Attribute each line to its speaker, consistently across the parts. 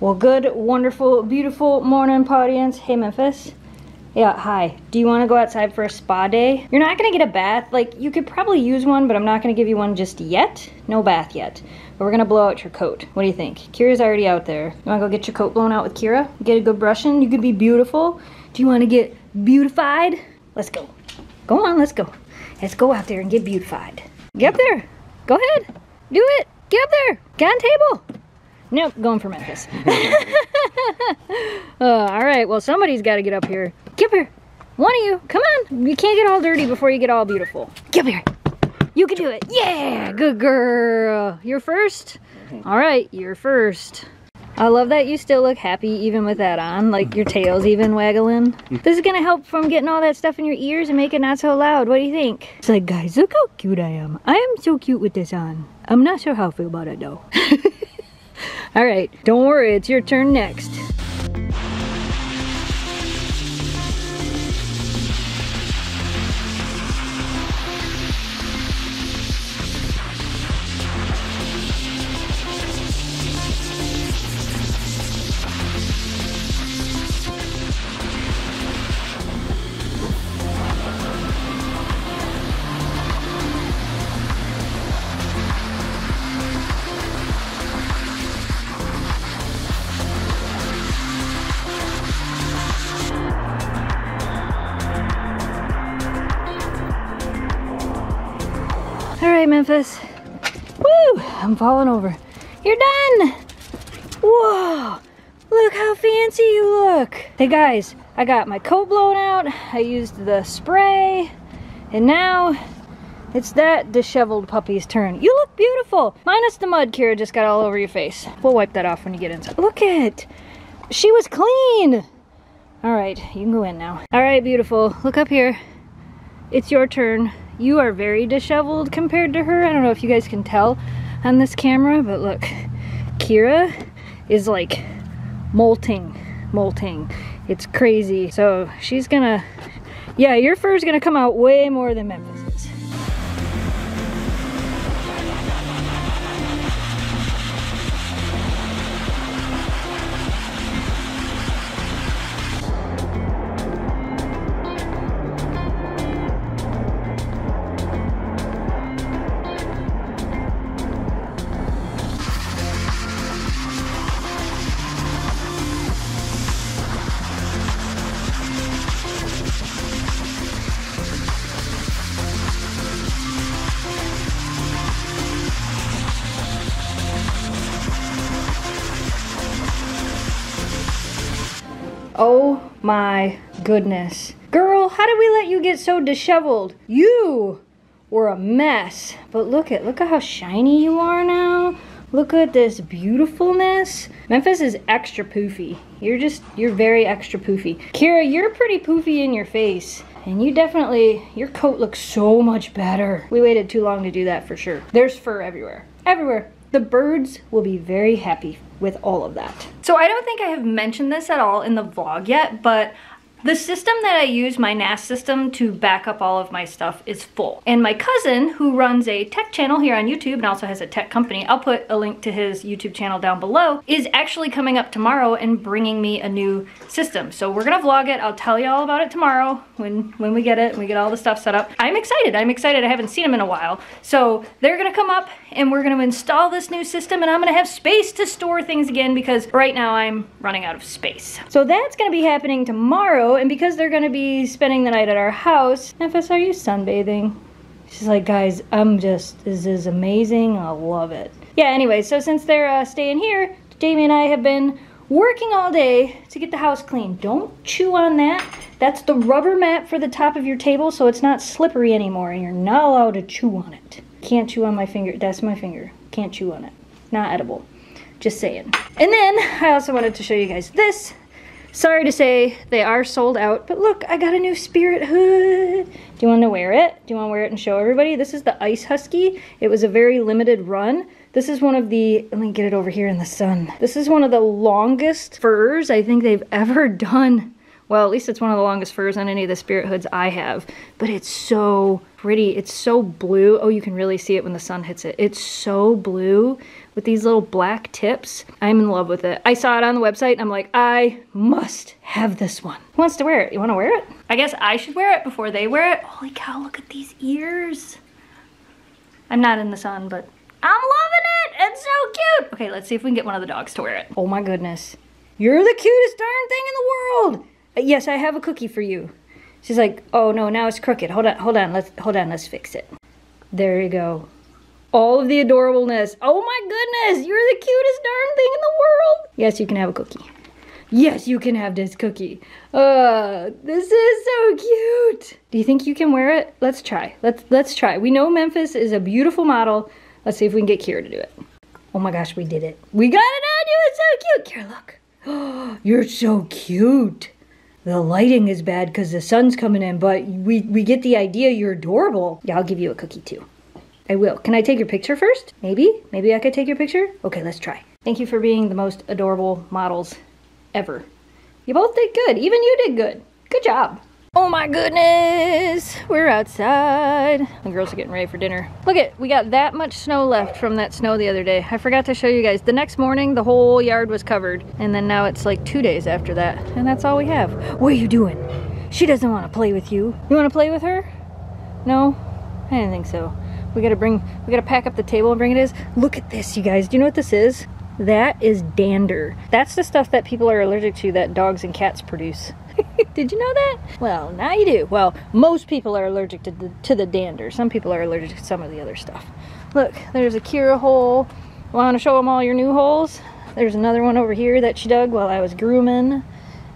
Speaker 1: Well, good, wonderful, beautiful morning, audience. Hey, Memphis. Yeah, hi. Do you want to go outside for a spa day? You're not going to get a bath. Like, you could probably use one, but I'm not going to give you one just yet. No bath yet. But we're going to blow out your coat. What do you think? Kira's already out there. You want to go get your coat blown out with Kira? Get a good brushing? You could be beautiful. Do you want to get beautified? Let's go. Go on, let's go. Let's go out there and get beautified. Get up there. Go ahead. Do it. Get up there. Get on table. Nope, going for Memphis. uh, all right, well, somebody's got to get up here. Get here. One of you. Come on. You can't get all dirty before you get all beautiful. Get here. You can do it. Yeah, good girl. You're first? All right, you're first. I love that you still look happy even with that on, like your tail's even waggling. This is gonna help from getting all that stuff in your ears and make it not so loud. What do you think? It's like, guys, look how cute I am. I am so cute with this on. I'm not sure how I feel about it though. all right, don't worry, it's your turn next. Memphis. Woo! I'm falling over. You're done! Whoa! Look how fancy you look! Hey guys, I got my coat blown out, I used the spray, and now it's that disheveled puppy's turn. You look beautiful! Minus the mud Kira just got all over your face. We'll wipe that off when you get inside. Look at! She was clean! Alright, you can go in now. Alright, beautiful. Look up here. It's your turn. You are very disheveled compared to her. I don't know if you guys can tell on this camera, but look, Kira is like molting, molting. It's crazy. So she's gonna, yeah, your fur is gonna come out way more than Memphis's. My goodness. Girl, how did we let you get so disheveled? You were a mess. But look at, look at how shiny you are now. Look at this beautifulness. Memphis is extra poofy. You're just, you're very extra poofy. Kira, you're pretty poofy in your face. And you definitely, your coat looks so much better. We waited too long to do that for sure. There's fur everywhere. Everywhere. The birds will be very happy with all of that. So I don't think I have mentioned this at all in the vlog yet, but the system that I use, my NAS system, to back up all of my stuff is full. And my cousin, who runs a tech channel here on YouTube and also has a tech company, I'll put a link to his YouTube channel down below, is actually coming up tomorrow and bringing me a new system. So we're gonna vlog it. I'll tell you all about it tomorrow when, when we get it and we get all the stuff set up. I'm excited. I'm excited. I haven't seen him in a while. So they're gonna come up and we're gonna install this new system and I'm gonna have space to store things again because right now I'm running out of space. So that's gonna be happening tomorrow and because they're gonna be spending the night at our house, Memphis, are you sunbathing? She's like, guys, I'm just, this is amazing, I love it. Yeah, anyway, so since they're uh, staying here, Jamie and I have been working all day to get the house clean. Don't chew on that. That's the rubber mat for the top of your table so it's not slippery anymore and you're not allowed to chew on it. Can't chew on my finger, that's my finger. Can't chew on it. Not edible. Just saying. And then I also wanted to show you guys this. Sorry to say they are sold out, but look, I got a new SpiritHood. Do you want to wear it? Do you want to wear it and show everybody? This is the Ice Husky. It was a very limited run. This is one of the, let me get it over here in the sun. This is one of the longest furs I think they've ever done. Well, at least it's one of the longest furs on any of the SpiritHoods I have. But it's so pretty. It's so blue. Oh, you can really see it when the sun hits it. It's so blue with these little black tips. I'm in love with it. I saw it on the website and I'm like, I must have this one. Who wants to wear it? You wanna wear it? I guess I should wear it before they wear it. Holy cow, look at these ears. I'm not in the sun, but I'm loving it. It's so cute. Okay, let's see if we can get one of the dogs to wear it. Oh my goodness. You're the cutest darn thing in the world. Uh, yes, I have a cookie for you. She's like, oh no, now it's crooked. Hold on, hold on, let's hold on, let's fix it. There you go. All of the adorableness. Oh my goodness, you're the cutest darn thing in the world. Yes, you can have a cookie. Yes, you can have this cookie. Uh, this is so cute. Do you think you can wear it? Let's try. Let's let's try. We know Memphis is a beautiful model. Let's see if we can get Kira to do it. Oh my gosh, we did it. We got it on you. It's so cute. Kira, look. You're so cute. The lighting is bad because the sun's coming in, but we, we get the idea. You're adorable. Yeah, I'll give you a cookie too. I will. Can I take your picture first? Maybe? Maybe I could take your picture? Okay, let's try. Thank you for being the most adorable models ever. You both did good. Even you did good. Good job. Oh my goodness, we're outside. The girls are getting ready for dinner. Look at, we got that much snow left from that snow the other day. I forgot to show you guys. The next morning, the whole yard was covered. And then now it's like two days after that. And that's all we have. What are you doing? She doesn't want to play with you. You want to play with her? No? I didn't think so. We gotta bring, we gotta pack up the table and bring it is. Look at this, you guys. Do you know what this is? That is dander. That's the stuff that people are allergic to that dogs and cats produce. Did you know that? Well, now you do. Well, most people are allergic to the, to the dander. Some people are allergic to some of the other stuff. Look, there's a Kira hole. Want to show them all your new holes? There's another one over here that she dug while I was grooming.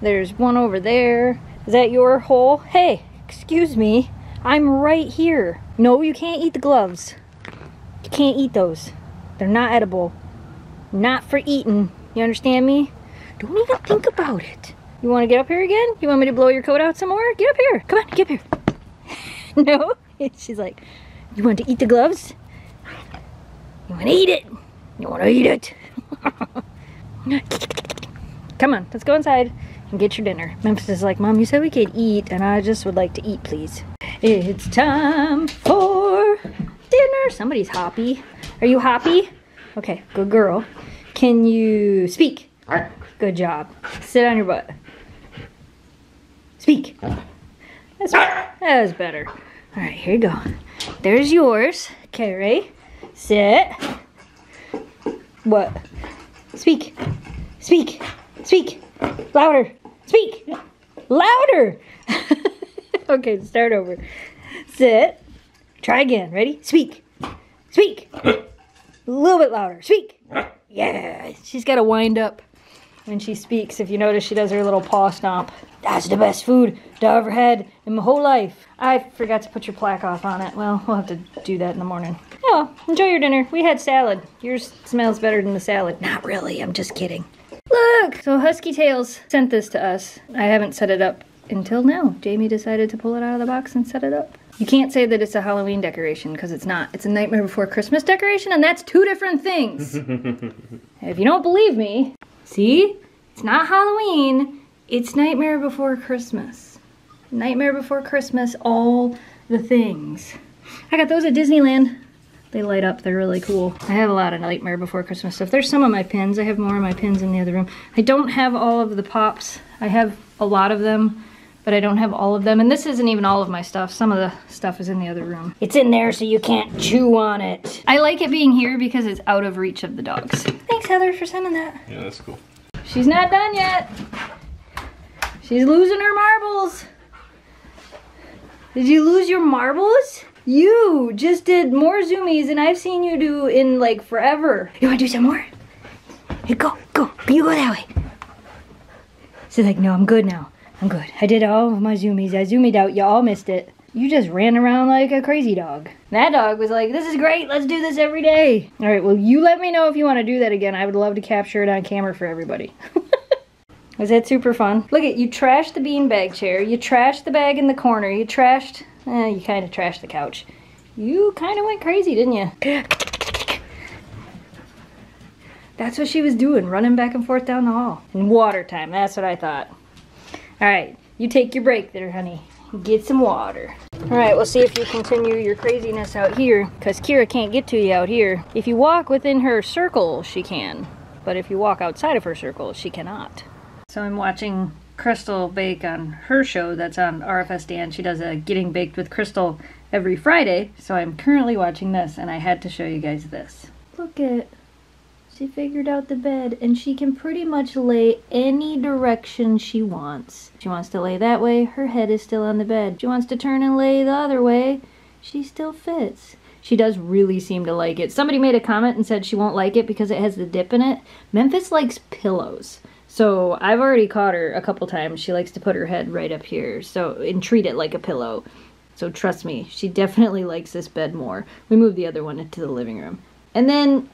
Speaker 1: There's one over there. Is that your hole? Hey, excuse me. I'm right here. No, you can't eat the gloves. You can't eat those. They're not edible. Not for eating. You understand me? Don't even think about it. You want to get up here again? You want me to blow your coat out some more? Get up here. Come on, get up here. no? She's like, you want to eat the gloves? You want to eat it? You want to eat it? Come on, let's go inside and get your dinner. Memphis is like, Mom, you said we could eat, and I just would like to eat, please. It's time for dinner. Somebody's hoppy. Are you hoppy? Okay, good girl. Can you speak? Good job. Sit on your butt. Speak. That's, ah! that was better. All right, here you go. There's yours. Okay, ready? Sit. What? Speak. Speak. Speak. Louder. Speak. Louder. okay, start over. Sit. Try again. Ready? Speak. Speak. A little bit louder. Speak. Yeah. She's got to wind up when she speaks. If you notice, she does her little paw stomp. That's the best food I ever had in my whole life. I forgot to put your PlaqueOff on it. Well, we'll have to do that in the morning. Oh, enjoy your dinner. We had salad. Yours smells better than the salad. Not really, I'm just kidding. Look! So Husky Tails sent this to us. I haven't set it up until now. Jamie decided to pull it out of the box and set it up. You can't say that it's a Halloween decoration because it's not. It's a Nightmare Before Christmas decoration and that's two different things. if you don't believe me, see? It's not Halloween. It's Nightmare Before Christmas. Nightmare Before Christmas, all the things. I got those at Disneyland. They light up, they're really cool. I have a lot of Nightmare Before Christmas stuff. There's some of my pins. I have more of my pins in the other room. I don't have all of the pops. I have a lot of them, but I don't have all of them. And this isn't even all of my stuff. Some of the stuff is in the other room. It's in there so you can't chew on it. I like it being here because it's out of reach of the dogs. Thanks, Heather, for sending that.
Speaker 2: Yeah, that's cool.
Speaker 1: She's not done yet. She's losing her marbles. Did you lose your marbles? You just did more zoomies than I've seen you do in like forever. You wanna do some more? Hey, go, go, you go that way. She's like, no, I'm good now. I'm good. I did all of my zoomies. I zoomed out. You all missed it. You just ran around like a crazy dog. That dog was like, this is great. Let's do this every day. All right, well, you let me know if you want to do that again. I would love to capture it on camera for everybody. Was that super fun? Look at you trashed the beanbag chair. You trashed the bag in the corner. You trashed, eh, you kind of trashed the couch. You kind of went crazy, didn't you? That's what she was doing, running back and forth down the hall. And water time, that's what I thought. All right, you take your break there, honey. Get some water. Alright, we'll see if you continue your craziness out here, because Kira can't get to you out here. If you walk within her circle, she can. But if you walk outside of her circle, she cannot. So I'm watching Crystal bake on her show that's on RFS Dan. She does a Getting Baked with Crystal every Friday. So I'm currently watching this, and I had to show you guys this. Look at she figured out the bed and she can pretty much lay any direction she wants. She wants to lay that way, her head is still on the bed. She wants to turn and lay the other way, she still fits. She does really seem to like it. Somebody made a comment and said she won't like it because it has the dip in it. Memphis likes pillows. So I've already caught her a couple times. She likes to put her head right up here so and treat it like a pillow. So trust me, she definitely likes this bed more. We moved the other one into the living room. And then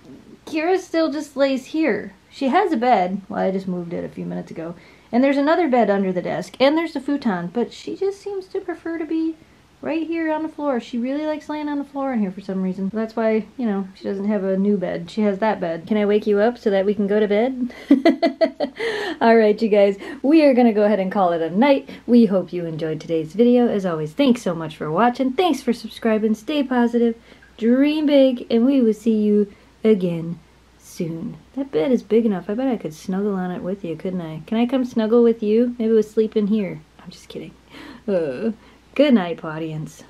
Speaker 1: Kira still just lays here. She has a bed. Well, I just moved it a few minutes ago. And there's another bed under the desk. And there's a futon. But she just seems to prefer to be right here on the floor. She really likes laying on the floor in here for some reason. That's why, you know, she doesn't have a new bed. She has that bed. Can I wake you up so that we can go to bed? Alright, you guys. We are going to go ahead and call it a night. We hope you enjoyed today's video. As always, thanks so much for watching. Thanks for subscribing. Stay positive. Dream big. And we will see you again soon. That bed is big enough. I bet I could snuggle on it with you, couldn't I? Can I come snuggle with you? Maybe we'll sleep in here. I'm just kidding. Uh, good night, audience.